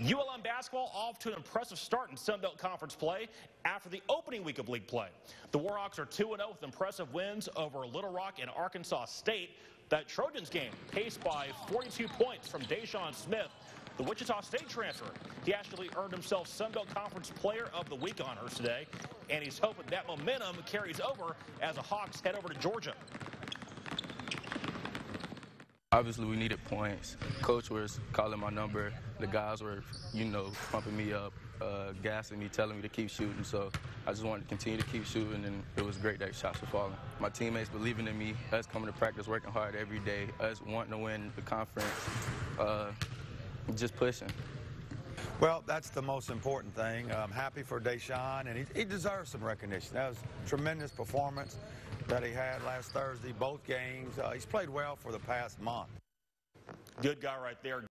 ULM basketball off to an impressive start in Sun Belt Conference play after the opening week of league play. The Warhawks are 2-0 with impressive wins over Little Rock and Arkansas State. That Trojans game paced by 42 points from Daishon Smith, the Wichita State transfer. He actually earned himself Sun Belt Conference Player of the Week honors today, and he's hoping that momentum carries over as the Hawks head over to Georgia. Obviously, we needed points. Coach was calling my number. The guys were, you know, pumping me up, uh, gassing me, telling me to keep shooting. So I just wanted to continue to keep shooting, and it was great that shots were falling. My teammates believing in me, us coming to practice, working hard every day, us wanting to win the conference, uh, just pushing. Well, that's the most important thing. I'm happy for Daishon, and he, he deserves some recognition. That was a tremendous performance that he had last Thursday, both games. Uh, he's played well for the past month. Good guy right there.